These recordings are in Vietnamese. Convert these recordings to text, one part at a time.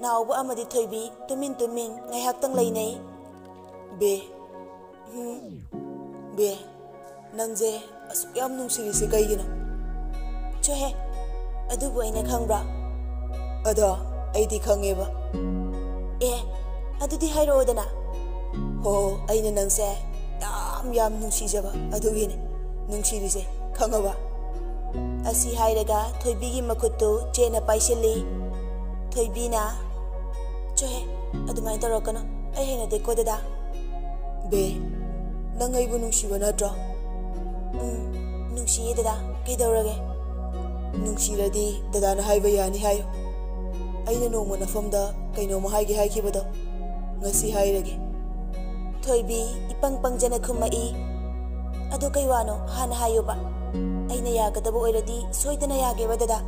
ꯅꯥꯎꯕ ꯑꯃꯗꯤ ꯊꯣꯏꯕꯤ ꯇꯨꯃꯤꯟ ꯇꯨꯃꯤꯟ ꯉꯥꯏꯍꯥꯛꯇꯪ ꯂꯩꯅꯩ ꯕꯦ ꯕꯦ ꯅꯪꯁꯦ ꯑꯁꯨꯛ ꯌꯥꯝ ꯅꯨꯡꯁꯤꯔꯤꯁꯦ ꯀꯩꯒꯤꯅꯣ ꯆꯣꯍꯦ ꯑꯗꯨꯕꯨ ꯑꯩꯅ ꯈꯪꯕ꯭ꯔꯥ ꯑꯗꯣ ꯑꯩꯗꯤ ꯈꯪꯉꯦꯕ ꯑꯦ ꯑꯗꯨꯗꯤ ꯍꯥꯏꯔꯛꯑꯣꯗꯅ ꯍꯣ ꯑꯩꯅ ꯅꯪꯁꯦ ꯌꯥꯝ ꯌꯥꯝ ꯅꯨꯡꯁꯤꯖꯕ ꯑꯗꯨꯒꯤꯅꯦ ꯅꯨꯡꯁꯤꯔꯤꯁꯦ ꯈꯪꯉꯕ ꯑꯁꯤ ꯍꯥꯏꯔꯒ ꯊꯣꯏꯕꯤꯒꯤ ꯃꯈꯨꯠꯇꯨ ꯆꯦꯅ ꯄꯥꯏꯁꯤꯜꯂꯤ ꯊꯣꯏꯕꯤꯅ cho ai bé, vẫn ở ở đó. đó, đây rồi ta ꯆꯣꯍꯦ ꯑꯗꯨꯃꯥꯏꯅ ꯇꯧꯔꯛꯀꯅꯨ ꯑꯩ ꯍꯩꯅꯗꯦꯀꯣ ꯗꯗꯥ ꯕꯦ ꯅꯪ ꯑꯩꯕꯨ ꯅꯨꯡꯁꯤꯕ ꯅꯠꯇ꯭ꯔꯣ ꯎꯝ ꯅꯨꯡꯁꯤꯌꯦ ꯗꯗꯥ ꯀꯩꯗꯧꯔꯒꯦ ꯅꯨꯡꯁꯤꯔꯗꯤ ꯗꯗꯥꯅ ꯍꯥꯏꯕ ꯌꯥꯅꯤ ꯍꯥꯏꯌꯨ ꯑꯩꯅ ꯅꯣꯡꯃ ꯅꯐꯝꯗ ꯀꯩꯅꯣꯝꯃ ꯍꯥꯏꯒꯦ ꯍꯥꯏꯈꯤꯕꯗꯣ ngasi hairage thoibi ipang pangjana khumai adu kaiwano han ai cái bố soi hayoba aina yagadaba oiradi soidana yageba đó.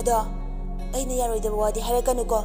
ado aina yaroidaba wadi harakanu ko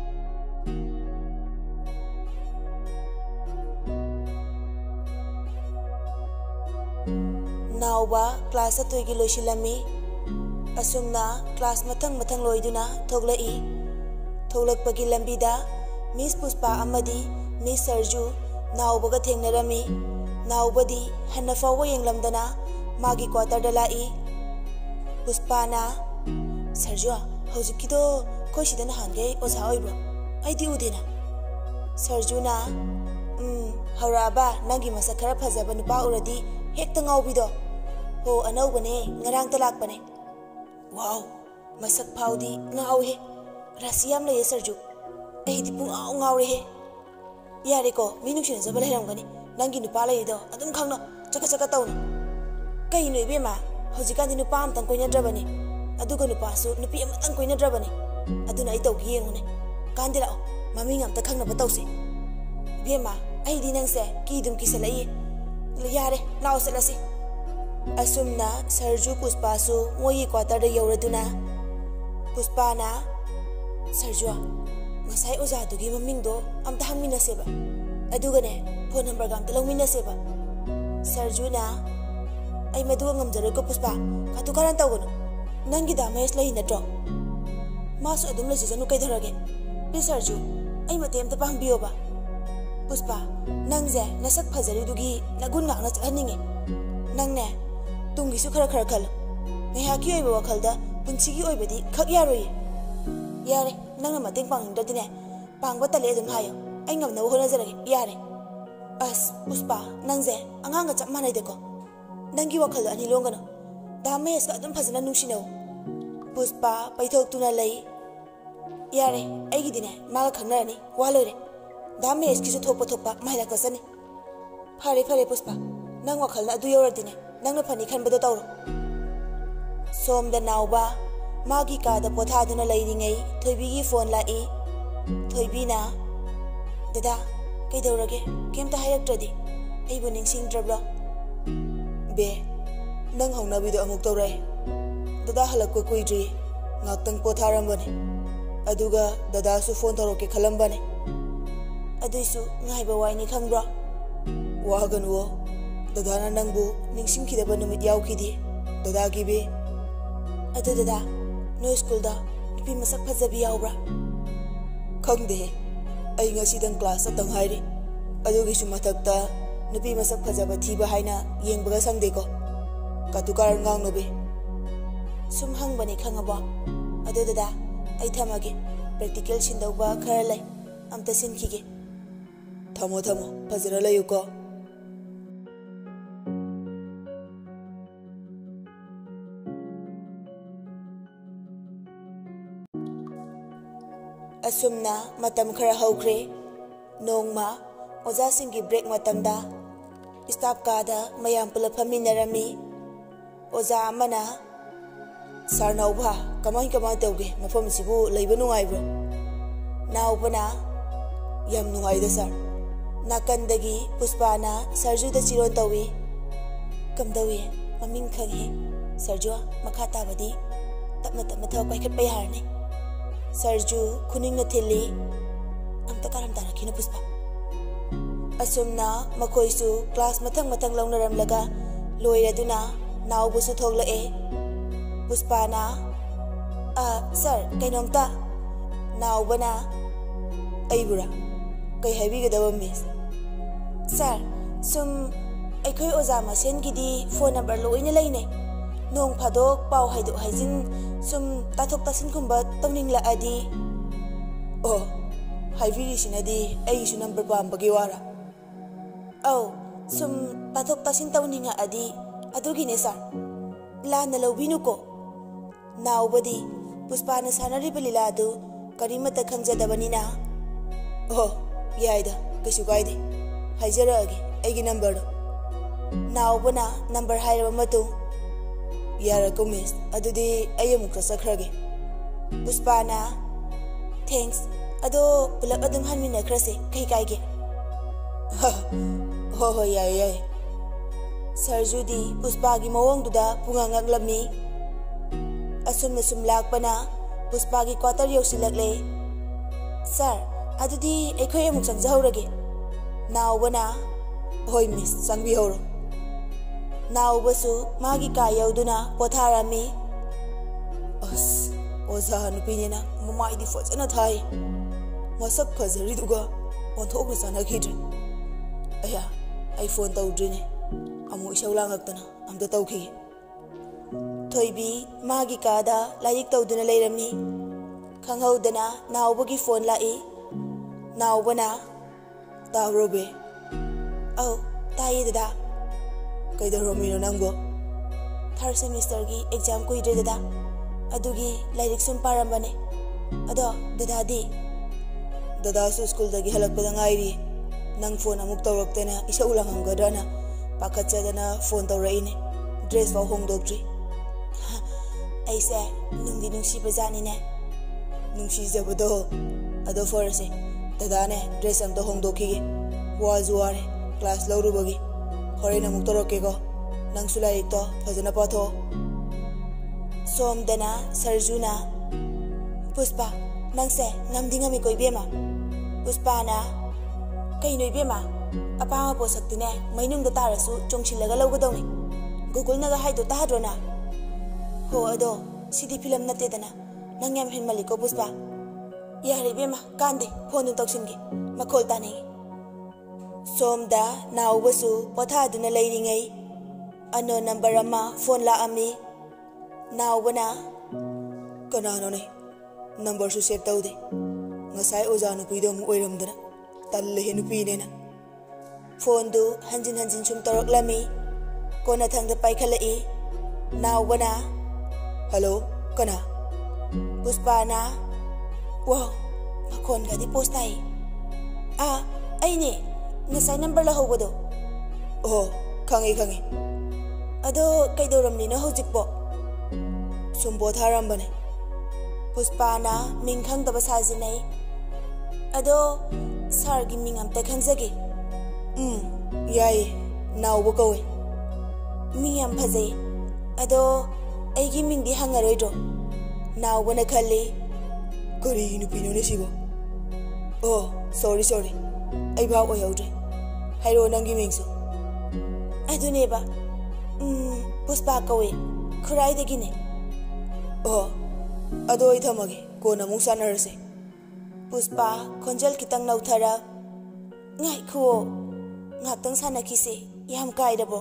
ꯅꯥꯎꯕ ꯀ꯭ꯂꯥꯁ ꯑꯇꯨꯒꯤ ꯂꯣꯏꯁꯤꯜꯂꯝꯃꯤ ꯑꯁꯨꯝꯅ ꯀ꯭ꯂꯥꯁ ꯃꯊꯪ ꯃꯊꯪ ꯂꯣꯏꯗꯨꯅ ꯊꯣꯛꯂꯛꯏ ꯊꯣꯛꯂꯛꯄꯒꯤ ꯂꯝꯕꯤꯗ ꯃꯤꯁ ꯄꯨꯁꯄꯥ ꯑꯃꯗꯤ ꯃꯤꯁ ꯁꯔꯖꯨ ꯅꯥꯎꯕꯒ ꯊꯦꯡꯅꯔꯝꯃꯤ ꯅꯥꯎꯕꯗꯤ ꯍꯟꯅ ꯐꯥꯎꯕ ꯌꯦꯡꯂꯝꯗꯅ ꯃꯥꯒꯤ ꯀ꯭ꯋꯥꯇꯔꯗ ꯂꯥꯛꯏ ꯄꯨꯁꯄꯥꯅ ꯁꯔꯖꯨ ꯍꯧꯖꯤꯛꯀꯤꯗꯣ ꯑꯩꯈꯣꯏ ꯁꯤꯗ ꯅꯍꯥꯟꯈꯩ ꯑꯣꯖꯥ ꯑꯣꯏꯕ꯭ꯔꯣ ꯑꯩꯗꯤ ꯎꯗꯦꯅ ꯁꯔꯖꯨꯅ ꯎꯝ ꯍꯧꯔꯛꯑꯕ ꯅꯪꯒꯤ ꯃꯁꯛ ꯈꯔ ꯐꯖꯕ ꯅꯨꯄꯥ ꯎꯔꯗꯤ ꯍꯦꯛꯇ ꯉꯥꯎꯕꯤꯗꯣ ꯍꯣ ꯑꯅꯧꯕꯅꯦ ꯉꯔꯥꯡꯇ ꯂꯥꯛꯄꯅꯦ ꯋꯥꯎ ꯃꯁꯛ ꯐꯥꯎꯗꯤ ꯉꯥꯎꯋꯦꯍꯦ ꯔꯥꯁꯤ ꯌꯥꯝ ꯂꯩꯌꯦ ꯁꯔꯖꯨ ꯑꯩꯗꯤ ꯄꯨꯡꯉꯥꯎ ꯉꯥꯎꯔꯦꯍꯦ ꯌꯥꯔꯦꯀꯣ ꯃꯤ ꯅꯨꯡꯁꯤꯅꯖꯕ ꯂꯩꯔꯝꯒꯅꯤ ꯅꯪꯒꯤ ꯅꯨꯄꯥ ꯂꯩꯔꯤꯗꯣ ꯑꯗꯨꯝ ꯈꯪꯅ ꯆꯀꯠ ꯆꯀꯠ ꯇꯧꯅꯨ ꯀꯩꯅꯣ ꯏꯕꯦꯝꯃ ꯍꯧꯖꯤꯛꯀꯥꯟꯗꯤ ꯅꯨꯄꯥ ꯑꯃꯇꯪ ꯀꯣꯏꯅꯗ꯭ꯔꯕꯅꯤ ꯑꯗꯨꯒ ꯅꯨꯄꯥꯁꯨ ꯅꯨꯄꯤ ꯑꯃꯇꯪ ꯀꯣꯏꯅꯗ꯭ꯔꯕꯅꯤ ꯑꯗꯨꯅ ꯑꯩ ꯇꯧꯒꯦ ꯌꯦꯡꯉꯨꯅꯦ ꯀꯥꯟꯗꯤ ꯂꯥꯛꯑꯣ ꯃꯃꯤꯡ ꯑꯝꯇ ꯈꯪꯅꯕ ꯇꯧꯁꯦ ꯏꯕꯦꯝꯃ ꯑꯩꯗꯤ ꯅꯪꯁꯦ ꯀꯤꯗꯨꯝ ꯀꯤꯁꯜꯂꯛꯏ लियारे नाउ सलासी असुमना सरजू पुष्पासु मोई क्वार्टर पुष्पा पुष्पाना सरजुआ मसाई ओजा दुगी मम्मिंग दो अम थांग मिना सेबा अदुगने फोन नंबर गाम तलंग मिना सेबा सरजुना ऐ मदु गम जरो को पुष्पा खातु करन तवगुन नंगी दामेस लहि नत्र मासु अदुम लजि जनु कै धरगे पि सरजु आइ मतेम त पांग बियोबा पुष्पा नंगजे नसक फजरी दुगी नगुन गाना चहनिंगे नंगने तुम गिसु खर खर खल नेहा की ओइबो वखलदा पुंची की ओइबदी खक यारोय यारे नंगना मतें पांग ददिने पांगबो तले दुम हायो ai ngam na hona zara ya ne as puspa nang ze anga nga chap manai de ko nangi wa khal ani longa na da me sa dum phajana nushi no puspa paithok tuna lai ya re ai gi dine ma khangna ni wa loi re दा मेज की से थोप थोप महिला कसने फरे फरे पुष्पा नंग वखल ना दुयो रदिने नंग न फनी खन बदो तौरो सोम द नाउबा मागी का द पोथा दुना लैरि ngei थोइबी की फोन लाई थोइबी ना दादा कई दौरगे केम ता हायक ट्रदि ei bu ning sing drablo be nang hong na bi do amuk tore dada hala ko kui dri ngak tang potharam bani aduga dada su phone taro ke khalam bani ꯑꯗꯨꯏꯁꯨ ꯉꯥꯏꯕ ꯋꯥꯏꯅꯤ ꯈꯪꯕ꯭ꯔꯥ ꯋꯥꯒꯅꯨ ꯗꯗꯥꯅ ꯅꯪꯕꯨ ꯅꯤꯡꯁꯤꯡꯈꯤꯗꯕ ꯅꯨꯃꯤꯠ ꯌꯥꯎꯈꯤꯗꯤ ꯗꯗꯥꯒꯤꯕꯤ ꯑꯗꯨ ꯗꯗꯥ ꯅꯣꯏ ꯁ꯭ꯀꯨꯜꯗ ꯅꯨꯄꯤ ꯃꯁꯛ ꯐꯖꯕꯤ ꯌꯥꯎꯕ꯭रा ꯈꯪꯗꯦ ꯑꯩ ꯉꯁꯤꯗꯪ ꯀ꯭ꯂꯥꯁ ꯑꯃꯇꯪ ꯍꯥꯏꯔꯤ ꯑꯗꯨꯒꯤꯁꯨ ꯃꯊꯛꯇ ꯅꯨꯄꯤ ꯃꯁꯛ ꯐꯖꯕ ꯊꯤꯕ ꯍꯥꯏꯅ ꯌꯦꯡꯕꯒ ꯁꯪꯗꯦꯀꯣ ꯀꯥꯇꯨꯀꯥꯔ ꯉꯥꯡꯅꯨꯕꯤ ꯁꯨꯝ ꯍꯪꯕꯅꯤ ꯈꯪꯉꯕꯣ ꯑꯗꯨ ꯗꯗꯥ ꯑꯩ ꯊꯝꯃꯒꯦ ꯄ꯭ꯔꯦꯛꯇꯤꯀꯦꯜ ꯁꯤꯟꯗꯧꯕ ꯈꯔ ꯂꯩ ꯑꯝꯇ ꯁꯤꯟꯈꯤꯒꯦ ꯊꯝꯃꯣ ꯊꯝꯃꯣ ꯐꯖꯅ ꯂꯩꯌꯨꯀꯣ ꯑꯁꯨꯝꯅ ꯃꯇꯝ ꯈꯔ ꯍꯧꯈ꯭ꯔꯦ ꯅꯣꯡꯃ ꯑꯣꯖꯥꯁꯤꯡꯒꯤ ꯕ꯭ꯔꯦꯛ ꯃꯇꯝꯗ ꯏꯁꯇꯥꯞ ꯀꯥꯗ ꯃꯌꯥꯝ ꯄꯨꯂꯞ ꯐꯝꯃꯤꯟꯅꯔꯝꯃꯤ ꯑꯣꯖꯥ ꯑꯃꯅ ꯁꯥꯔ ꯅꯥꯎꯕ ꯀꯃꯥꯏ ꯀꯃꯥꯏ ꯇꯧꯒꯦ ꯃꯐꯝꯁꯤꯕꯨ ꯂꯩꯕ ꯅꯨꯡꯉꯥꯏꯕ꯭ꯔꯣ ꯅꯥꯎꯕꯅ ꯌꯥꯝ ꯅꯨꯡꯉꯥꯏꯗ ꯁꯥꯔ नाकन पुष्पा सरजुद चीरो तौ कमदे ममिंग खे सरजु मखा ताबी तप तप थ पैखट यारने सरजु खुनिंग थी काम तारखीन पुष्पा असुना क्लास मतंग मतंग मथंग लौनरम लोरब थोल पुष्पा सर कौमता नाबना कई कई मिस ꯁꯥꯔ ꯁꯨꯝ ꯑꯩꯈꯣꯏ ꯑꯣꯖꯥ ꯃꯁꯦꯟꯒꯤꯗꯤ ꯐꯣꯟ ꯅꯝꯕꯔ ꯂꯣꯏꯅ ꯂꯩꯅꯩ ꯅꯣꯡ ꯐꯥꯗꯣꯛ ꯄꯥꯎ ꯍꯥꯏꯗꯣꯛ ꯍꯥꯏꯖꯤꯟ ꯁꯨꯝ ꯇꯥꯊꯣꯛ ꯇꯥꯁꯤꯟꯒꯨꯝꯕ ꯇꯧꯅꯤꯡꯂꯛꯑꯗꯤ ꯑꯣ ꯍꯥꯏꯕꯤꯔꯤꯁꯤꯅꯗꯤ ꯑꯩꯒꯤꯁꯨ ꯅꯝꯕꯔ ꯄꯥꯝꯕꯒꯤ ꯋꯥꯔꯥ ꯑꯧ ꯁꯨꯝ ꯇꯥꯊꯣꯛ ꯇꯥꯁꯤꯟ ꯇꯧꯅꯤꯡꯉꯛꯑꯗꯤ ꯑꯗꯨꯒꯤꯅꯦ ꯁꯥꯔ ꯂꯥꯟꯅ ꯂꯧꯕꯤꯅꯨꯀꯣ ꯅꯥꯎꯕꯗꯤ ꯄꯨꯁꯄꯥꯅ ꯁꯥꯟꯅꯔꯤꯕ ꯂꯤꯂꯥꯗꯨ ꯀꯔꯤꯃꯇ ꯈꯪꯖꯗꯕꯅꯤꯅ ꯑꯣ ꯌꯥꯏꯗ ꯀꯩꯁꯨ ꯀꯥꯏꯗꯦ ꯍꯥꯏꯖꯔꯛꯑꯒꯦ ꯑꯩꯒꯤ ꯅꯝꯕꯔꯗꯣ ꯅꯥꯎꯕꯅ ꯅꯝꯕꯔ ꯍꯥꯏꯔꯕ ꯃꯇꯨꯡ ꯌꯥꯔꯦꯀꯣ ꯃꯤꯁ ꯑꯗꯨꯗꯤ ꯑꯩ ꯑꯃꯨꯛꯀ ꯆꯠꯈ꯭ꯔꯒꯦ ꯄꯨꯁꯄꯥꯅ ꯊꯦꯡꯛꯁ ꯑꯗꯣ ꯄꯨꯂꯞ ꯑꯗꯨꯝ ꯍꯟꯃꯤꯟꯅꯈ꯭ꯔꯁꯦ ꯀꯩ ꯀꯥꯏꯒꯦ ꯍꯣꯏ ꯍꯣꯏ ꯌꯥꯏ ꯌꯥꯏ ꯁꯔꯖꯨꯗꯤ ꯄꯨꯁꯄꯥꯒꯤ ꯃꯑꯣꯡꯗꯨꯗ ꯄꯨꯡꯉꯛꯉꯛꯂꯝꯃꯤ ꯑꯁꯨꯝꯅ ꯁꯨꯝ ꯂꯥꯛꯄꯅ ꯄꯨꯁꯄꯥꯒꯤ ꯀ꯭ꯋꯥꯇꯔ ꯌꯧꯁꯤꯜꯂꯛꯂꯦ ꯁꯥꯔ ꯑꯗꯨꯗꯤ ꯑꯩꯈꯣꯏ ꯑꯃꯨꯛ ꯆꯪꯖꯍꯧꯔꯒꯦ nào bữa na hoi miss sang bi horo Nào bữa su yêu magi kayau duna pothara mi as oza nupi ne na mai đi sắp mamai di fojana thai masak phajari duga onthok na sana khidre aya ai phone tau drine amu shaula ngaktana amda tau lấy thoibi magi kada layik tau na, nào bữa naubagi phone Nào bữa na. ताउरोबे ओ ताई दा कई दो रोमिनो नंगो third semester की एग्जाम को इधर दा अदुगी लाइक सुन पारम बने अदो दादा दी दादा सु स्कूल दा की हलक पदंग आई री नंग फोन अमुक तो रोकते ना इसे उलंग हम कर रहा ना पाकत चाहता ना फोन तो रही ने ड्रेस वाव होम डॉक्टरी ऐसे नंग दी नंग शिप ने नंग शिप जब दो अदो फोर से ददा द्रेस अन्त हो क्लास लरुबे हरेन मुक्केक नै तजन पो सोमदना सरजुन पुष्पा नै नम्बिकोब्यामा पुष्पा कही नोब्यामा ता चौस गुगुल हो अदो फिल नदेदना नमालेको पुष्पा ꯌꯥꯔꯤꯕꯦꯝꯃ ꯀꯥꯟꯗꯦ ꯐꯣꯟ ꯑꯗꯨꯝ ꯇꯧꯁꯤꯟꯒꯦ ꯃꯈꯣꯜ ꯇꯥꯅꯤꯡꯉꯤ ꯁꯣꯝꯗ ꯅꯥꯎꯕꯁꯨ ꯄꯣꯊꯥꯗꯨꯅ ꯂꯩꯔꯤꯉꯩ ꯑꯅꯣ ꯅꯝꯕꯔ ꯑꯃ ꯐꯣꯟ ꯂꯥꯛꯑꯝꯃꯤ ꯅꯥꯎꯕꯅ ꯀꯅꯥꯅꯣꯅꯦ ꯅꯝꯕꯔꯁꯨ ꯁꯦꯞ ꯇꯧꯗꯦ ꯉꯁꯥꯏ ꯑꯣꯖꯥ ꯅꯨꯄꯤꯗꯣ ꯑꯃꯨꯛ ꯑꯣꯏꯔꯝꯗꯅ ꯇꯜꯂꯍꯦ ꯅꯨꯄꯤꯅꯦꯅ ꯐꯣꯟꯗꯨ ꯍꯟꯖꯤꯟ ꯍꯟꯖꯤꯟ ꯁꯨꯝ ꯇꯧꯔꯛꯂꯝꯃꯤ ꯀꯣꯟꯅꯊꯪꯗ ꯄꯥꯏꯈꯠꯂꯛꯏ ꯅꯥꯎꯕꯅ ꯍꯜꯂꯣ ꯀꯅꯥ ꯄꯨꯁꯄꯥꯅ ว้าวมาคนกันที่โพสต์ไทยอ่าไอ้เนี่ยนี่สายนัมเบอร์ล่ะฮู้บดโอ้ขางไอ้ขางไอ้อะดูใครดูรำนี่นะฮู้จิกบ่สมบูรณ์ทารำบันเองพุสปานะมิงขังตบสาจินไออะดูสาร์กิมิงอัมเตขังจะกีอืมยัยน้าอุบกเออ้มิงอัมพะเจอ่ะดูไอ้กิมิงดีหังอะไรจ๊อน้าอุบนักขลิ ꯀꯔꯤꯒꯤ ꯅꯨꯄꯤꯅꯣꯅꯦ ꯁꯤꯕꯣ ꯑꯣ ꯁꯣꯔꯤ ꯁꯣꯔꯤ ꯑꯩ ꯚꯥꯎ ꯑꯣꯏꯍꯧꯗ꯭ꯔꯦ ꯍꯥꯏꯔꯛꯑꯣ ꯅꯪꯒꯤ ꯃꯤꯡꯁꯨ ꯑꯗꯨꯅꯦꯕ ꯄꯨꯁꯄꯥ ꯀꯧꯋꯦ ꯈꯨꯔꯥꯏꯗꯒꯤꯅꯦ ꯑꯣ ꯑꯗꯣ ꯑꯩ ꯊꯝꯃꯒꯦ ꯀꯣꯟꯅ ꯑꯃꯨꯛ ꯁꯥꯟꯅꯔꯁꯦ ꯄꯨꯁꯄꯥ ꯈꯣꯟꯖꯦꯜ khitang ꯅꯧꯊꯔ ꯉꯥꯏꯈꯨꯋꯣ ꯉꯥꯛꯇꯪ ꯁꯥꯟꯅꯈꯤꯁꯦ ꯌꯥꯝ ꯀꯥꯏꯔꯕꯣ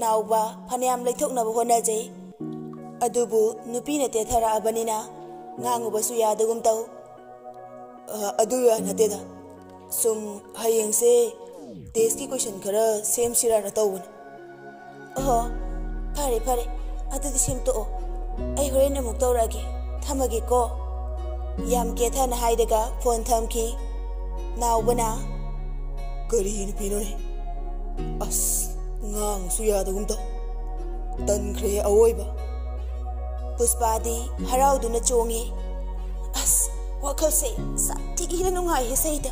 ꯅꯥꯎꯕ ꯐꯅꯌꯥꯝ ꯂꯩꯊꯣꯛꯅꯕ ꯍꯣꯠꯅꯖꯩ ꯑꯗꯨꯕꯨ ꯅꯨꯄꯤꯅ ꯇꯦꯊꯔꯛꯑꯕꯅꯤꯅ ꯉꯥꯡꯉꯨꯕꯁꯨ ꯌꯥꯗꯒꯨꯝ ꯇꯧ ꯑꯗꯨ ꯅꯠꯇꯦꯗ ꯁꯨꯝ ꯍꯌꯦꯡꯁꯦ ꯇꯦꯁꯀꯤ ꯀꯣꯏꯁꯟ ꯈꯔ ꯁꯦꯝꯁꯤꯔꯅ ꯇꯧꯕꯅꯤ ꯑꯍꯣ ꯐꯔꯦ ꯐꯔꯦ ꯑꯗꯨꯗꯤ ꯁꯦꯝꯇꯣꯛꯑꯣ ꯑꯩ ꯍꯣꯔꯦꯟ ꯑꯃꯨꯛ ꯇꯧꯔꯛꯑꯒꯦ ꯊꯝꯃꯒꯦꯀꯣ ꯌꯥꯝ ꯀꯦꯊꯅ ꯍꯥꯏꯔꯒ ꯐꯣꯟ ꯊꯝꯈꯤ ꯅꯥꯎꯕꯅ ꯀꯔꯤ ꯅꯨꯄꯤꯅꯣꯅꯦ ꯑꯁ ꯉꯥꯡꯁꯨ ꯌꯥꯗꯒꯨꯝ ꯇꯧ ꯇꯟꯈ꯭ꯔꯦ ꯑꯋꯣꯏꯕ ꯄꯨꯁꯄꯥꯗꯤ ꯍꯔꯥꯎꯗꯨꯅ ꯆꯣꯡꯉꯤ ꯑꯁ ꯋꯥꯈꯜꯁꯦ ꯁꯥꯊꯤꯒꯤ ꯍꯦꯟꯅ ꯅꯨꯡꯉꯥꯏꯍꯦ ꯁꯩꯗ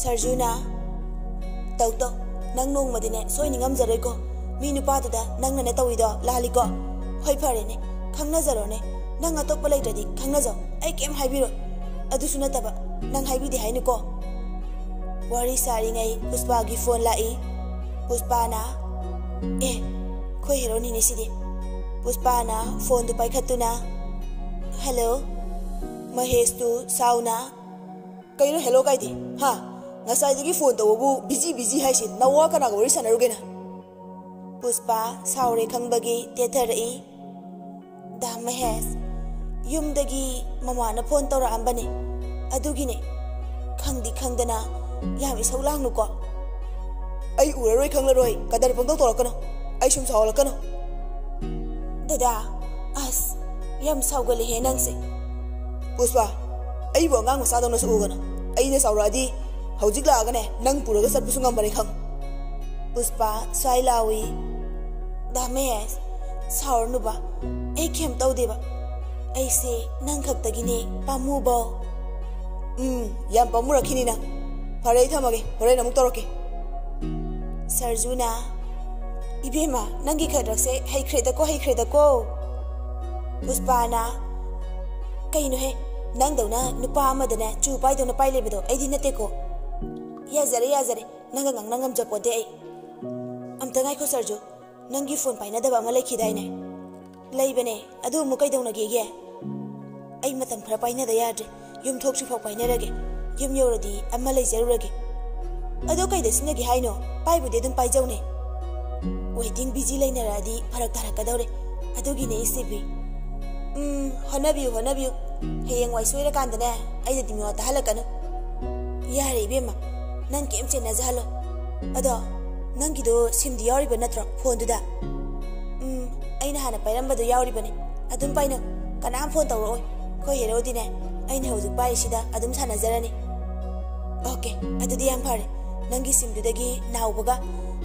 ꯁꯔꯖꯨꯅ ꯇꯧ ꯇꯧ ꯅꯪ ꯅꯣꯡꯃꯗꯤꯅꯦ ꯁꯣꯏꯅ ꯉꯝꯖꯔꯣꯏꯀꯣ ꯃꯤ ꯅꯨꯄꯥꯗꯨꯗ ꯅꯪꯅꯅꯦ ꯇꯧꯏꯗꯣ ꯂꯥꯜꯂꯤꯀꯣ ꯍꯣꯏ ꯐꯔꯦꯅꯦ ꯈꯪꯅꯖꯔꯣꯅꯦ ꯅꯪ ꯑꯇꯣꯞꯄ ꯂꯩꯇ꯭ꯔꯗꯤ ꯈꯪꯅꯖꯧ ꯑꯩ ꯀꯩꯝ ꯍꯥꯏꯕꯤꯔꯣꯏ ꯑꯗꯨꯁꯨ ꯅꯠꯇꯕ ꯅꯪ ꯍꯥꯏꯕꯤꯗꯦ ꯍꯥꯏꯅꯨꯀꯣ ꯋꯥꯔꯤ ꯁꯥꯔꯤꯉꯩ ꯄꯨꯁꯄꯥꯒꯤ ꯐꯣꯟ ꯂꯥꯛꯏ ꯄꯨꯁꯄꯥꯅ ꯑꯦ ꯑꯩꯈꯣꯏ ꯍꯦꯔꯣꯅꯤꯅꯦ ꯁꯤꯗꯤ ಪುಷ್ಪಾನ ಫೋನ್ದು ಪೈಖತ್ತುನ ಹಲೋ ಮಹೇಶ್ದು ಸಾವುನ ಕೈನು ಹೆಲೋ ಕಾಯ್ದೆ ಹಾ ನಸಾಯ್ದಿಗೆ ಫೋನ್ ತಗೋಬು ಬಿಜಿ ಬಿಜಿ ಹಾಯ್ಸಿ ನವ್ವ ಕನಾಗ ವರಿ ಸನರುಗೆನ ಪುಷ್ಪಾ ಸಾವ್ರೆ ಖಂಗ್ಬಗಿ ತೆಥರಇ ದ ಮಹೇಶ್ ಯುಮ್ದಗಿ ಮಮಾನ ಫೋನ್ ತೌರ ಅಂಬನೆ ಅದುಗಿನೆ ಖಂಗ್ದಿ ಖಂಗ್ದನ ಯಾವಿ ಸೌಲಾಂಗ್ನುಕೋ ಐ ಉರರೊಯ್ ಖಂಗ್ಲರೊಯ್ ಕದರ್ ಬಂದೋ ತೋರಕನ ಐ ಸುಮ್ ಸಾವಲಕನೋ ꯗꯗꯥ ꯑꯁ ꯌꯥꯝ ꯁꯥꯎꯒꯠꯂꯤꯍꯦ ꯅꯪꯁꯦ ꯄꯨꯁꯄꯥ ꯑꯩꯕꯨ ꯑꯉꯥꯡ ꯃꯆꯥꯗꯧꯅꯁꯨ ꯎꯒꯅꯨ ꯑꯩꯅ ꯁꯥꯎꯔꯛꯑꯗꯤ ꯍꯧꯖꯤꯛ ꯂꯥꯛꯑꯒꯅꯦ ꯅꯪ ꯄꯨꯔꯒ ꯆꯠꯄꯁꯨ ꯉꯝꯕꯅꯤ ꯈꯪ ꯄꯨꯁꯄꯥ ꯁ꯭ꯋꯥꯏ ꯂꯥꯎꯏ ꯗꯥꯃꯦꯁ ꯁꯥꯎꯔꯅꯨꯕ ꯑꯩ ꯀꯩꯝ ꯇꯧꯗꯦꯕ ꯑꯩꯁꯦ ꯅꯪ ꯈꯛꯇꯒꯤꯅꯦ ꯄꯥꯝꯃꯨꯕꯣ ꯎꯝ ꯌꯥꯝ ꯄꯥꯝꯃꯨꯔꯛꯈꯤꯅꯤ ꯅꯪ ꯐꯔꯦ ꯑꯩ ꯊꯝꯃꯒꯦ ꯍꯣꯔꯦꯟ ꯑꯃꯨꯛ ꯇꯧꯔꯛꯀꯦ ꯁꯔꯖꯨꯅ इबेमा नंगी खदरक से हैख्रेदको हैख्रेदको पुष्पाना कहीनो है नंगदौना नुपा अमदने चू पाइदौना पाइलेबदो ऐदि नतेको याजरे याजरे नंग नंग नंगम जपोदे ऐ अमता गाइखो सरजु नंगी फोन पाइनदबा अमा लेखिदाइने लेबने अदु मुकैदौनगेगे ऐ मतम खरा पाइनदा याद्रे ꯌꯨꯝ ꯊꯣꯛꯇ꯭ꯔꯤꯐꯥꯎ ꯄꯥꯏꯅꯔꯒꯦ ꯌꯨꯝ ꯌꯧꯔꯗꯤ ꯑꯃ ꯂꯩꯖꯔꯨꯔꯒꯦ ꯑꯗꯣ ꯀꯩꯗ ꯁꯤꯟꯅꯒꯦ ꯍꯥꯏꯅꯣ ꯄꯥꯏꯕꯨꯗꯤ ꯑꯗꯨꯝ ꯄꯥꯏꯖꯧꯅꯦ ꯋꯦꯗꯤꯡ ꯕꯤꯖꯤ ꯂꯩꯅꯔꯛꯑꯗꯤ ꯐꯔꯛ ꯇꯥꯔꯛꯀꯗꯧꯔꯦ ꯑꯗꯨꯒꯤꯅꯦ ꯏꯆꯦꯕꯤ ꯎꯝ ꯍꯣꯠꯅꯕꯤꯌꯨ ꯍꯣꯠꯅꯕꯤꯌꯨ ꯍꯌꯦꯡꯋꯥꯏ ꯁꯣꯏꯔꯀꯥꯟꯗꯅꯦ ꯑꯩꯅ ꯇꯤꯃꯤꯋꯥ ꯇꯥꯍꯜꯂꯛꯀꯅꯨ ꯌꯥꯔꯦ ꯏꯕꯦꯝꯃ ꯅꯪ ꯀꯩꯝ ꯆꯦꯟꯅꯖꯍꯜꯂꯣ ꯑꯗꯣ ꯅꯪꯒꯤꯗꯣ ꯁꯤꯝꯗꯤ ꯌꯥꯎꯔꯤꯕ ꯅꯠꯇ꯭ꯔꯣ ꯐꯣꯟꯗꯨꯗ ꯎꯝ ꯑꯩꯅ ꯍꯥꯟꯅ ꯄꯥꯏꯔꯝꯕꯗꯣ ꯌꯥꯎꯔꯤꯕꯅꯦ ꯑꯗꯨꯝ ꯄꯥꯏꯅꯧ ꯀꯅꯥꯝ ꯐꯣꯟ ꯇꯧꯔꯛꯑꯣꯏ ꯑꯩꯈꯣꯏ ꯍꯦꯔꯣꯗꯤꯅꯦ ꯑꯩꯅ ꯍꯧꯖꯤꯛ ꯄꯥꯏꯔꯤꯁꯤꯗ ꯑꯗꯨꯝ ꯁꯥꯟꯅꯖꯔꯅꯤ ꯑꯣꯀꯦ ꯑꯗꯨꯗꯤ ꯌꯥꯝ ꯐꯔꯦ ꯅꯪꯒꯤ ꯁꯤꯝꯗꯨꯗꯒꯤ ꯅꯥꯎꯕꯒ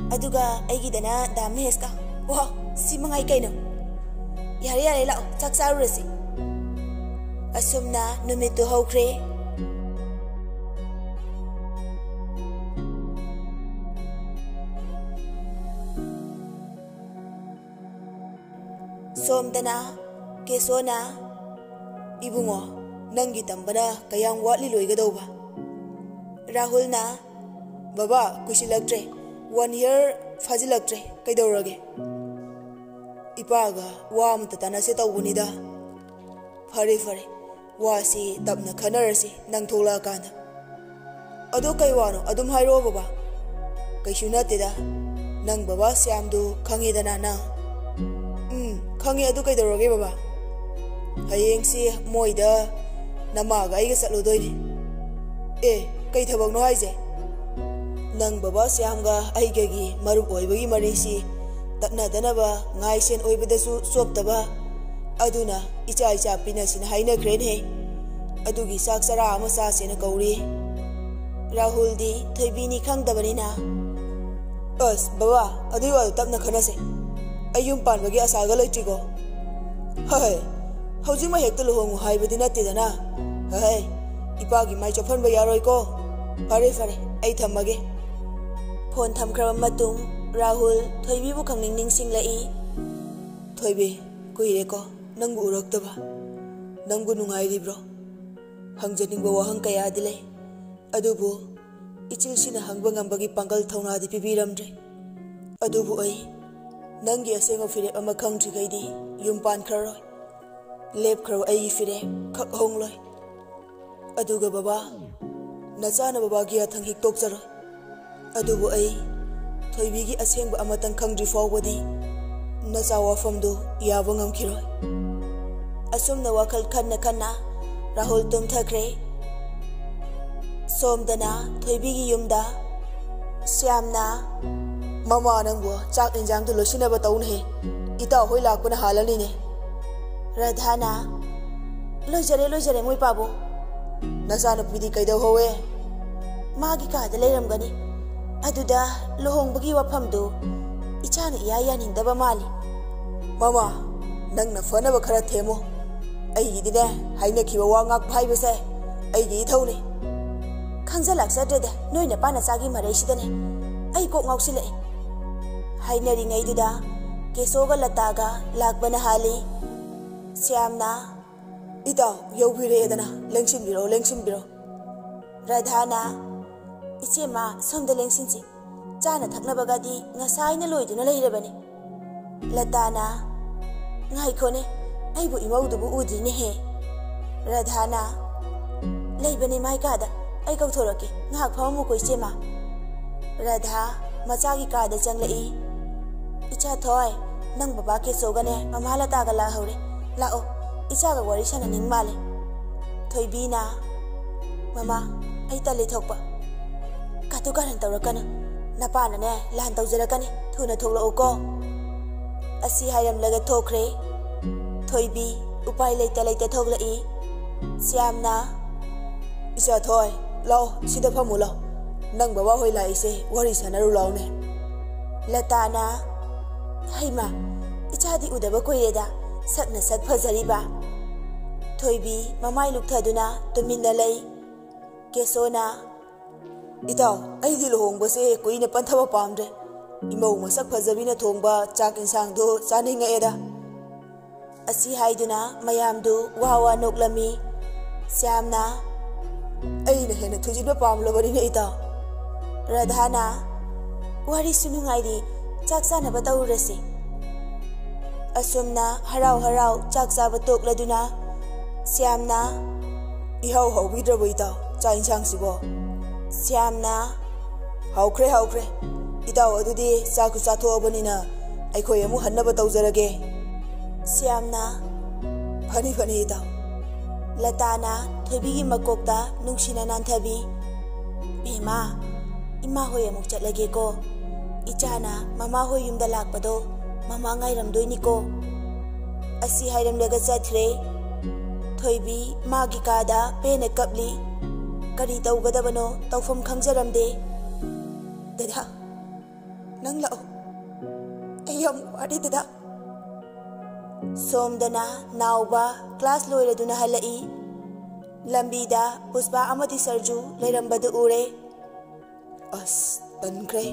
aduga aigi dana dam heska wa si mangai kaino yare yare lao chak sa resi asumna numitu hokre somdana kesona ibungo nangi tambada kayang watli loiga dawba rahulna baba tre. One year फाजिलक्ट्रे कईदौरगे इपागा वा अमत तानासे तौबनीदा फरे फरे वासी तबना खनरसी नंग थोला कान अदो कई वानो अदुम हाइरो बाबा कईशु नतेदा नंग बाबा श्याम दु खंगे दना ना हम्म खंगे अदु कईदौरगे बाबा हयेंसी मोइदा नमागा आइगा सलुदोइने ए कई थबक नो हाइजे नंग बाबा सैम्ग मरुगी मरी तनाद सोब इचा इचा पीना हाइनग्रेने सक चरा मचासी कौरी राहुल थी खादबनी बाबा अद तक खनसे अयु पानी असाग लेको हई हम हेक्त लुहु है नतीदना हई इपा की माई यारो फरें फरें थमगे ꯐꯣꯟ ꯊꯝꯈ꯭ꯔꯕ ꯃꯇꯨꯡ ꯔꯥꯍꯨꯜ ꯊꯣꯏꯕꯤꯕꯨ ꯈꯪꯅꯤꯡ ꯅꯤꯡꯁꯤꯡꯂꯛꯏ ꯊꯣꯏꯕꯤ ꯀꯨꯏꯔꯦꯀꯣ ꯅꯪꯕꯨ ꯎꯔꯛꯇꯕ ꯅꯪꯕꯨ ꯅꯨꯡꯉꯥꯏꯔꯤꯕ꯭ꯔꯣ ꯍꯪꯖꯅꯤꯡꯕ ꯋꯥꯍꯪ ꯀꯌꯥꯗꯤ ꯂꯩ ꯑꯗꯨꯕꯨ ꯏꯆꯤꯜꯁꯤꯅ ꯍꯪꯕ ꯉꯝꯕꯒꯤ ꯄꯥꯡꯒꯜ ꯊꯧꯅꯥꯗꯤ ꯄꯤꯕꯤꯔꯝꯗ꯭ꯔꯦ ꯑꯗꯨꯕꯨ ꯑꯩ ꯅꯪꯒꯤ ꯑꯁꯦꯡꯕ ꯐꯤꯔꯦꯞ ꯑꯃ ꯈꯪꯗ꯭ꯔꯤꯉꯩꯗꯤ ꯌꯨꯝ ꯄꯥꯟꯈ꯭ꯔꯔꯣꯏ ꯂꯦꯞꯈ꯭ꯔꯕ ꯑꯩꯒꯤ ꯐꯤꯔꯦꯞ ꯈꯛ ꯍꯣꯡꯂꯣꯏ ꯑꯗꯨꯒ ꯕꯕꯥ ꯅꯆꯥꯅ ꯕꯕꯥꯒꯤ ꯑꯊꯪ ꯍꯤꯛꯇꯣꯛꯆꯔꯣꯏ थी असेंब खाद्री नचा वाफमद यामखीर असम वखल खन खन राहुल तुम्हे सोमदना थी यूद श्यामना ममानब चाक इंजाम लोसीब तौने इटा हई लापन हालाने राधा लोजरे लोजरें मई पाबू नचा नुपी कई हौए मागी कादा लेरमगनी ꯑꯗꯨꯗ ꯂꯨꯍꯣꯡꯕꯒꯤ ꯋꯥꯐꯝꯗꯨ ꯏꯆꯥꯅ ꯏꯌꯥ ꯌꯥꯅꯤꯡꯗꯕ ꯃꯥꯜꯂꯤ ꯃꯃꯥ ꯅꯪꯅ ꯐꯅꯕ ꯈꯔ ꯊꯦꯝꯃꯨ ꯑꯩꯒꯤꯗꯤꯅꯦ ꯍꯥꯏꯅꯈꯤꯕ ꯋꯥ ꯉꯥꯛꯄ ꯍꯥꯏꯕꯁꯦ ꯑꯩꯒꯤ ꯏꯊꯧꯅꯤ ꯈꯪꯖꯜꯂꯛꯆꯗ꯭ꯔꯦꯗ ꯅꯣꯏ ꯅꯄꯥ ꯅꯆꯥꯒꯤ ꯃꯔꯩꯁꯤꯗꯅꯦ ꯑꯩ ꯀꯣꯛ ꯉꯥꯎꯁꯤꯜꯂꯛꯏ ꯍꯥꯏꯅꯔꯤꯉꯩꯗꯨꯗ ꯀꯦꯁꯣꯒ ꯂꯇꯥꯒ ꯂꯥꯛꯄꯅ ꯍꯥꯜꯂꯤ ꯁ꯭ꯌꯥꯝꯅ ꯏꯇꯥꯎ ꯌꯧꯕꯤꯔꯛꯑꯦꯗꯅ ꯂꯦꯡꯁꯤꯟꯕꯤꯔꯣ ꯂꯦꯡꯁꯤꯟꯕꯤꯔꯣ ꯔꯙꯥꯅ ꯏꯆꯦ ꯃꯥ ꯁꯣꯝꯗ ꯂꯦꯡꯁꯤꯟꯁꯤ ꯆꯥꯅ ꯊꯛꯅꯕꯒꯗꯤ ꯉꯁꯥꯏꯅ ꯂꯣꯏꯗꯨꯅ ꯂꯩꯔꯕꯅꯤ ꯂꯇꯥꯅ ꯉꯥꯏꯈꯣꯅꯦ ꯑꯩꯕꯨ ꯏꯃꯧꯗꯨꯕꯨ ꯎꯗ꯭ꯔꯤꯅꯦꯍꯦ ꯔꯙꯥꯅ ꯂꯩꯕꯅꯤ ꯃꯥꯏ ꯀꯥꯗ ꯑꯩ ꯀꯧꯊꯣꯔꯛꯀꯦ ꯉꯥꯏꯍꯥꯛ ꯐꯝꯃꯨꯀꯣ ꯏꯆꯦ ꯃꯥ ꯔꯙꯥ ꯃꯆꯥꯒꯤ ꯀꯥꯗ ꯆꯪꯂꯛꯏ ꯏꯆꯥ ꯊꯣꯏ ꯅꯪ ꯕꯕꯥ ꯀꯦꯁꯣꯒꯅꯦ ꯃꯃꯥ ꯂꯇꯥꯒ ꯂꯥꯛꯍꯧꯔꯦ ꯂꯥꯛꯑꯣ ꯏꯆꯥꯒ ꯋꯥꯔꯤ ꯁꯥꯟꯅꯅꯤꯡ ꯃꯥꯜꯂꯦ ꯊꯣꯏꯕꯤꯅ ꯃꯃꯥ ꯑꯩ ꯇꯜꯂꯤ ꯊꯣꯛꯄ ꯑꯗꯨꯒ ꯍꯟ ꯇꯧꯔꯛꯀꯅꯨ ꯅꯄꯥꯅꯅꯦ ꯂꯥꯟ ꯇꯧꯖꯔꯛꯀꯅꯤ ꯊꯨꯅ ꯊꯣꯛꯂꯛꯎꯀꯣ ꯑꯁꯤ ꯍꯥꯏꯔꯝꯂꯒ ꯊꯣꯛꯈ꯭ꯔꯦ ꯊꯣꯏꯕꯤ ꯎꯄꯥꯏ ꯂꯩꯇ ꯂꯩꯇ ꯊꯣꯛꯂꯛꯏ ꯁ꯭ꯌꯥꯝꯅ ꯏꯆꯥ ꯊꯣꯏ ꯂꯥꯛꯑꯣ ꯁꯤꯗ ꯐꯝꯃꯨ ꯂꯥꯛꯑꯣ ꯅꯪ ꯕꯕꯥ ꯍꯣꯏ ꯂꯥꯛꯏꯁꯦ ꯋꯥꯔꯤ ꯁꯥꯟꯅꯔꯨ ꯂꯥꯎꯅꯦ ꯂꯇꯥꯅ ꯍꯩꯃ ꯏꯆꯥꯗꯤ ꯎꯗꯕ ꯀꯨꯏꯔꯦꯗ ꯁꯛꯅ ꯁꯛ ꯐꯖꯔꯤꯕ ꯊꯣꯏꯕꯤ ꯃꯃꯥꯏ ꯂꯨꯛꯊꯗꯨꯅ ꯇꯨꯃꯤꯟꯅ ꯂꯩ ꯀꯦꯁꯣꯅ ꯏꯇꯥꯎ ꯑꯩꯗꯤ ꯂꯨꯍꯣꯡꯕꯁꯦ ꯀꯨꯏꯅ ꯄꯟꯊꯕ ꯄꯥꯝꯗ꯭ꯔꯦ ꯏꯃꯧ ꯃꯁꯛ ꯐꯖꯕꯤꯅ ꯊꯣꯡꯕ ꯆꯥꯛ ꯏꯟꯁꯥꯡꯗꯣ ꯆꯥꯅꯤꯡꯉꯛꯑꯦꯗ ꯑꯁꯤ ꯍꯥꯏꯗꯨꯅ ꯃꯌꯥꯝꯗꯨ ꯋꯥ ꯋꯥ ꯅꯣꯛꯂꯝꯃꯤ ꯁ꯭ꯌꯥꯝꯅ ꯑꯩꯅ ꯍꯦꯟꯅ ꯊꯨꯖꯤꯟꯕ ꯄꯥꯝꯂꯕꯅꯤꯅ ꯏꯇꯥꯎ ꯔꯙꯥꯅ ꯋꯥꯔꯤꯁꯨ ꯅꯨꯡꯉꯥꯏꯔꯤ ꯆꯥꯛ ꯆꯥꯅꯕ ꯇꯧꯔꯨꯔꯁꯤ ꯑꯁꯨꯝꯅ ꯍꯔꯥꯎ ꯍꯔꯥꯎ ꯆꯥꯛ ꯆꯥꯕ ꯇꯣꯛꯂꯗꯨꯅ ꯁ꯭ꯌꯥꯝꯅ ꯏꯍꯧ ꯍꯧꯕꯤꯗ꯭ꯔꯕꯣ ꯏꯇꯥꯎ ꯆꯥꯛ ꯏꯟꯁꯥꯡꯁꯤꯕꯣ siam na hau hau Siamna Haukre haukre Itau adudi saku satu abanina Aiko yamu hanna batau zarage Siamna Phani phani itau Latana Thabigi makokta nungshina nanthabi Bima Ima hoya mukchat lage ko na mama hoi hoy yumda lakpado Mama ngay ramdoi niko Asi hayram laga sathre da, magi kada pene kapli ꯀꯔꯤ ꯇꯧꯒꯗꯕꯅꯣ ꯇꯧꯐꯝ ꯈꯪꯖꯔꯝꯗꯦ ꯗꯗꯥ ꯅꯪ ꯂꯥꯛꯑꯣ ꯑꯩ ꯌꯥꯝ ꯋꯥꯔꯦ ꯗꯗꯥ ꯁꯣꯝꯗꯅ ꯅꯥꯎꯕ ꯀ꯭ꯂꯥꯁ ꯂꯣꯏꯔꯗꯨꯅ ꯍꯜꯂꯛꯏ ꯂꯝꯕꯤꯗ ꯄꯨꯁꯄꯥ ꯑꯃꯗꯤ ꯁꯔꯖꯨ ꯂꯩꯔꯝꯕꯗꯨ ꯎꯔꯦ ꯑꯁ ꯇꯟꯈ꯭ꯔꯦ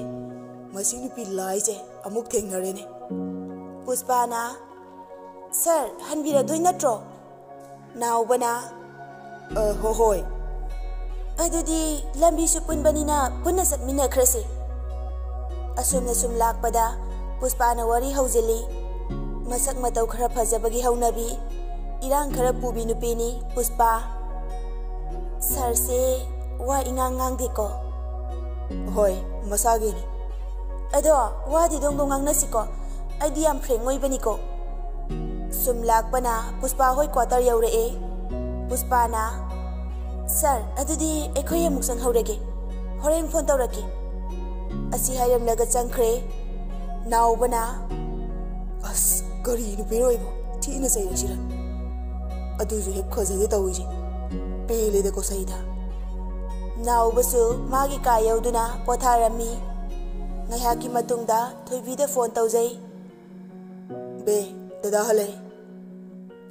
ꯃꯁꯤ ꯅꯨꯄꯤ ꯂꯥꯏꯁꯦ ꯑꯃꯨꯛ ꯊꯦꯡꯅꯔꯦꯅꯦ ꯄꯨꯁꯄꯥꯅ ꯁꯔ ꯍꯟꯕꯤꯔꯗꯣꯏ ꯅꯠꯇ꯭ꯔꯣ ꯅꯥꯎꯕꯅ ꯍꯣ ꯍꯣꯏ ꯑꯗꯨꯗꯤ ꯂꯝꯕꯤꯁꯨ ꯄꯨꯟꯕꯅꯤꯅ ꯄꯨꯟꯅ ꯆꯠꯃꯤꯟꯅꯈ꯭ꯔꯁꯤ ꯑꯁꯨꯝꯅ ꯁꯨꯝ ꯂꯥꯛꯄꯗ ꯄꯨꯁꯄꯥꯅ ꯋꯥꯔꯤ ꯍꯧꯖꯤꯜꯂꯤ ꯃꯁꯛ ꯃꯇꯧ ꯈꯔ ꯐꯖꯕꯒꯤ ꯍꯧꯅꯕꯤ ꯏꯔꯥꯡ ꯈꯔ ꯄꯨꯕꯤ ꯅꯨꯄꯤꯅꯤ ꯄꯨꯁꯄꯥ ꯁꯥꯔꯁꯦ ꯋꯥ ꯏꯉꯥꯡ ꯉꯥꯡꯗꯦꯀꯣ ꯍꯣꯏ ꯃꯁꯥꯒꯤꯅꯤ ꯑꯗꯣ ꯋꯥꯗꯤ ꯗꯣꯡ ꯗꯣꯡ ꯉꯥꯡꯅꯁꯤꯀꯣ ꯑꯩꯗꯤ ꯌꯥꯝ ꯐ꯭ꯔꯦꯡ ꯑꯣꯏꯕꯅꯤꯀꯣ ꯁꯨꯝ ꯂꯥꯛꯄꯅ ꯄꯨꯁꯄꯥ ꯍꯣꯏ ꯀ꯭ꯋꯥꯇꯔ ꯌꯧꯔꯛꯑꯦ ꯄꯨꯁꯄꯥꯅ ꯁꯥꯔ ꯑꯗꯨꯗꯤ ꯑꯩꯈꯣꯏ ꯑꯃꯨꯛ ꯆꯪꯍꯧꯔꯒꯦ ꯍꯣꯔꯦꯟ ꯐꯣꯟ ꯇꯧꯔꯛꯀꯦ ꯑꯁꯤ ꯍꯥꯏꯔꯝꯂꯒ ꯆꯪꯈ꯭ꯔꯦ ꯅꯥꯎꯕꯅ ꯑꯁ ꯀꯔꯤ ꯅꯨꯄꯤꯔꯣꯏꯕꯣ ꯊꯤꯅ ꯆꯩꯔꯁꯤꯔ ꯑꯗꯨꯁꯨ ꯍꯦꯛ ꯐꯖꯗꯦ ꯇꯧꯔꯤꯁꯦ ꯄꯦꯜꯂꯦꯗꯀꯣ ꯆꯩꯗ ꯅꯥꯎꯕꯁꯨ ꯃꯥꯒꯤ ꯀꯥ ꯌꯧꯗꯨꯅ ꯄꯣꯊꯥꯔꯝꯃꯤ ꯉꯥꯏꯍꯥꯛꯀꯤ ꯃꯇꯨꯡꯗ ꯊꯣꯏꯕꯤꯗ ꯐꯣꯟ ꯇꯧꯖꯩ ꯕꯦ ꯗꯗꯥ ꯍꯜꯂꯛꯑꯦ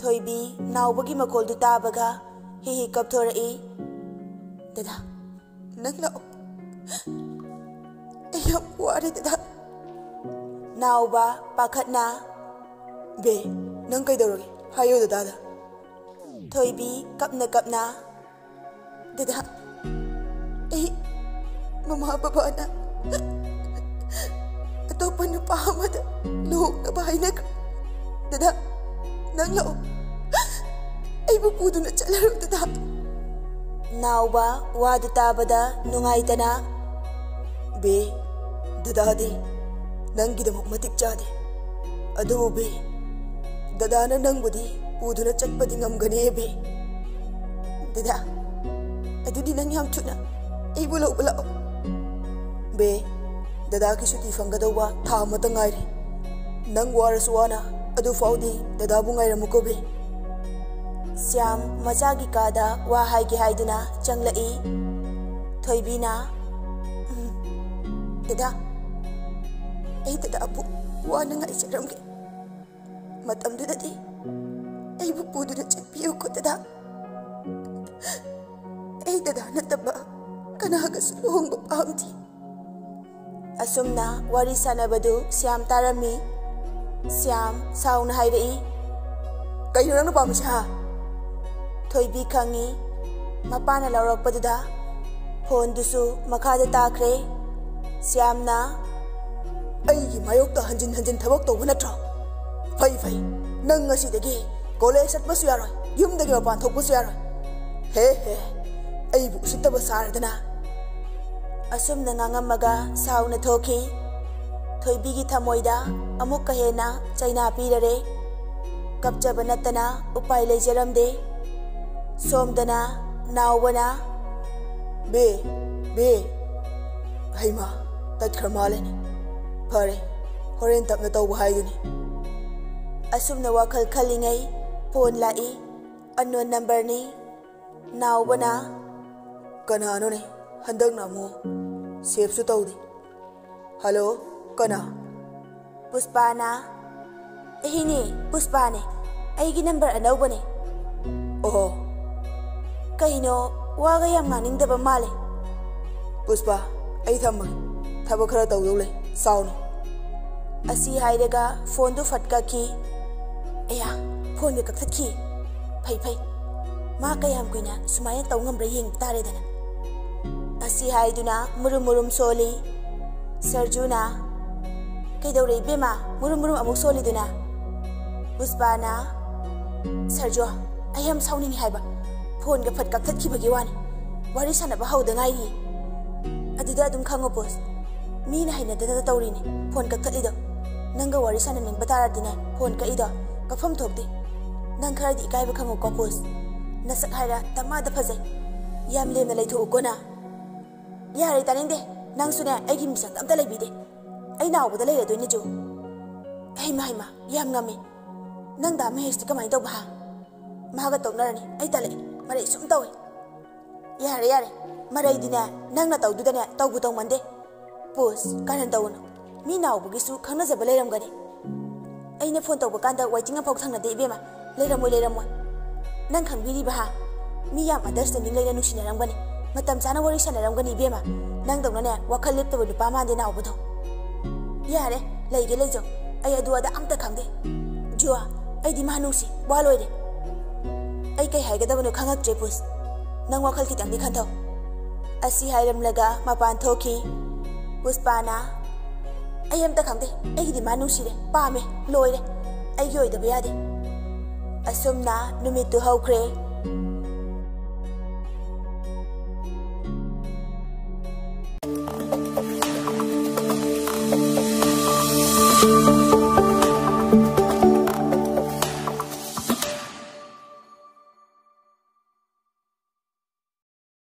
ꯊꯣꯏꯕꯤ ꯅꯥꯎꯕꯒꯤ ꯃꯈꯣꯜꯗꯨ ꯇꯥꯕꯒ ꯍꯤ ꯍꯤ ꯀꯞꯊꯣꯔꯛꯏ Teta, naglaok. Ayaw ko đi teta. nào ba, pakat na? Be, nang kay darogi, hayo da dada. Thôi bi, kap na kap na. Teta, eh, mama baba na. Ito pa niyo pa hamada. Luhok na bahay na. Teta, naglaok. Ay, pupudo na chalaro, teta. Teta, ꯅꯥꯎꯕ ꯋꯥꯗꯨ ꯇꯥꯕꯗ ꯅꯨꯡꯉꯥꯏꯇꯅ ꯕꯤ ꯗꯗꯥꯗꯤ ꯅꯪꯒꯤꯗꯃꯛ ꯃꯇꯤꯛ ꯆꯥꯗꯦ ꯑꯗꯨꯕꯨ ꯕꯤ ꯗꯗꯥꯅ ꯅꯪꯕꯨꯗꯤ ꯄꯨꯗꯨꯅ ꯆꯠꯄꯗꯤ ꯉꯝꯒꯅꯤ ꯕꯤ ꯗꯗꯥ ꯑꯗꯨꯗꯤ ꯅꯪ ꯌꯥꯝ ꯊꯨꯅ ꯑꯩꯕꯨ ꯂꯧꯕ ꯂꯥꯛꯑꯣ ꯕꯦ ꯗꯗꯥꯒꯤ ꯁꯨꯇꯤ ꯐꯪꯒꯗꯧꯕ ꯊꯥ ꯑꯃꯇ ꯉꯥꯏꯔꯦ ꯅꯪ ꯋꯥꯔꯁꯨ ꯋꯥꯅ ꯑꯗꯨ ꯐꯥꯎꯗꯤ ꯗꯗꯥꯕꯨ ꯉꯥꯏꯔꯝꯃꯨꯀꯣ ꯕꯤ ꯁ꯭ꯌꯥꯝ ꯃꯆꯥꯒꯤ ꯀꯥꯗ ꯋꯥ ꯍꯥꯏꯒꯦ ꯍꯥꯏꯗꯨꯅ ꯆꯪꯂꯛꯏ ꯊꯣꯏꯕꯤꯅ ꯗꯗꯥ ꯑꯩ ꯗꯗꯥ ꯑꯄꯨ ꯋꯥꯅ ꯉꯥꯏꯖꯔꯝꯒꯦ ꯃꯇꯝꯗꯨꯗꯗꯤ ꯑꯩꯕꯨ ꯄꯨꯗꯨꯅ ꯆꯠꯄꯤꯌꯨꯀꯣ ꯗꯗꯥ ꯑꯩ ꯗꯗꯥ ꯅꯠꯇꯕ ꯀꯅꯥꯒꯁꯨ ꯂꯨꯍꯣꯡꯕ ꯄꯥꯝꯗꯦ ꯑꯁꯨꯝꯅ ꯋꯥꯔꯤ ꯁꯥꯟꯅꯕꯗꯨ ꯁ꯭ꯌꯥꯝ ꯇꯥꯔꯝꯃꯤ ꯁ꯭ꯌꯥꯝ ꯁꯥꯎꯅ ꯍꯥꯏꯔꯛꯏ ꯀꯩꯅꯣ ꯅꯪꯅ ꯄꯥꯝꯃꯤꯁꯦ ꯍꯥ ꯊꯣꯏꯕꯤ ꯈꯪꯉꯤ ꯃꯄꯥꯅ ꯂꯧꯔꯛꯄꯗꯨꯗ ꯐꯣꯟꯗꯨꯁꯨ ꯃꯈꯥꯗ ꯇꯥꯈ꯭ꯔꯦ ꯁ꯭ꯌꯥꯝꯅ ꯑꯩꯒꯤ ꯃꯥꯌꯣꯛꯇ ꯍꯟꯖꯤꯟ ꯍꯟꯖꯤꯟ ꯊꯕꯛ ꯇꯧꯕ ꯅꯠꯇ꯭ꯔꯣ ꯐꯩ ꯐꯩ ꯅꯪ ꯉꯁꯤꯗꯒꯤ ꯀꯣꯂꯦꯖ ꯆꯠꯄꯁꯨ ꯌꯥꯔꯣꯏ ꯌꯨꯝꯗꯒꯤ ꯃꯄꯥꯟ ꯊꯣꯛꯄꯁꯨ ꯌꯥꯔꯣꯏ ꯍꯦ ꯍꯦ ꯑꯩꯕꯨ ꯎꯁꯤꯠꯇꯕ ꯁꯥꯔꯗꯅ ꯑꯁꯨꯝꯅ ꯉꯥꯡꯉꯝꯃꯒ ꯁꯥꯎꯅ ꯊꯣꯛꯈꯤ ꯊꯣꯏꯕꯤꯒꯤ ꯊꯃꯣꯏꯗ ꯑꯃꯨꯛꯀ ꯍꯦꯟꯅ ꯆꯩꯅꯥ ꯄꯤꯔꯔꯦ ꯀꯞꯆꯕ ꯅꯠꯇꯅ ꯎꯄꯥꯏ ꯂꯩꯖꯔꯝꯗꯦ सोमदना नावना बे बे हईमा तत्खर मालेने फरे हरें तपना तौब असम वखल वाखल फोन लाई अनोन नंबर नहीं नावना कनानोने हंदक नामो सेफ सु तौदे हेलो कना पुष्पाना एहिने पुष्पाने नंबर अनौबने ओहो ಕೈನೋ ವಾಗ ಯಮ್ ನಾನಿಂದಬ ಮಾಲೆ ಪುಷ್ಪ ಐ ಥಮ್ಮ ಥಬ ಖರ ತೌದೌಲೆ ಸಾವ್ನು ಅಸಿ ಹಾಯ್ದಗ ಫೋನ್ದು ಫಟ್ಕಾಕಿ ಅಯ್ಯ ಫೋನ್ಗೆ ಕಕ್ತಕ್ಕಿ ಫೈ ಫೈ ಮಾ ಕಯಾಮ್ ಕುಯ್ನ ಸುಮಾಯ ತೌಂಗಂಬ್ರ ಯೆಂಗ್ ತಾರೆದನ ಅಸಿ ಹಾಯ್ದುನ ಮುರು ಮುರುಮ್ ಸೋಲಿ ಸರ್ಜುನ ಕೈದೌರೆ ಬೇಮಾ ಮುರು ಮುರುಮ್ ಅಮುಕ್ ಸೋಲಿದುನ ಪುಷ್ಪನ ಸರ್ಜು ಅಯ್ಯಂ ಸೌನಿಂಗ್ ಹಾಯ್ಬಾ ꯐꯣꯟꯒ ꯐꯠ ꯀꯛꯊꯠꯈꯤꯕꯒꯤ ꯋꯥꯅꯤ ꯋꯥꯔꯤ ꯁꯥꯟꯅꯕ ꯍꯧꯗ ꯉꯥꯏꯔꯤꯌꯦ ꯑꯗꯨꯗ ꯑꯗꯨꯝ ꯈꯪꯉꯣ ꯕꯣꯁ ꯃꯤꯅ ꯍꯩꯅꯗꯅ ꯇꯧꯔꯤꯅꯤ ꯐꯣꯟ ꯀꯛꯊꯠꯂꯤꯗꯣ ꯅꯪꯒ ꯋꯥꯔꯤ ꯁꯥꯟꯅꯅꯤꯡꯕ ꯇꯥꯔꯗꯤꯅꯦ ꯐꯣꯟ ꯀꯛꯏꯗꯣ ꯀꯛꯐꯝ ꯊꯣꯛꯇꯦ ꯅꯪ ꯈꯔꯗꯤ ꯏꯀꯥꯏꯕ ꯈꯪꯉꯣꯀꯣ ꯕꯣꯁ ꯅꯁꯛ ꯍꯥꯏꯔ ꯇꯃꯥꯗ ꯐꯖꯩ ꯌꯥꯝ ꯂꯦꯝꯅ ꯂꯩꯊꯣꯛꯎꯀꯣꯅ ꯌꯥꯔꯦ ꯇꯥꯅꯤꯡꯗꯦ ꯅꯪꯁꯨꯅꯦ ꯑꯩꯒꯤ ꯃꯤꯁꯛ ꯑꯝꯇ ꯂꯩꯕꯤꯗꯦ ꯑꯩ ꯅꯥꯎꯕꯗ ꯂꯩꯔꯗꯣꯏꯅꯦ ꯖꯨ ꯍꯩꯃ ꯍꯩꯃ ꯌꯥꯝ ꯉꯝꯃꯤ ꯅꯪ ꯗꯥ ꯃꯍꯦꯁꯇꯤ ꯀꯃꯥꯏꯅ ꯇꯧꯕ ꯍꯥ ꯃꯍꯥꯛꯀ ꯇꯧꯅꯔꯅꯤ ꯑꯩ ꯇꯜꯂꯛꯑꯦ mari sum tau yare yare iya. mari dina nang na tau du dana tau gu tau mande pus kanan tau na mi na ubu gisu kana zaba leram gane ai na fon tau bu kanda nang kang biri baha mi yam ada sen ni leram nusi leram gane matam sana wari sana leram gane bema nang tau na na wakal lep tau bu pama dina ubu tau yare lai gele jo ada am ta jua ai di mahanusi waloi ไอ้เคยหายกันตั้งวันขังกับเจ็ปุสนังว่าขล้วิตันนีขันทออาศัยหายรำลึกมาปานทอกีปุสปานาไอ้ยังตะขังเดไอ้ที่มานุษย์เลยป้าเมลอยเลยไอ้ย่อยตัวเบียดิอาศสมนะนุ่มิตรเฮาวเคร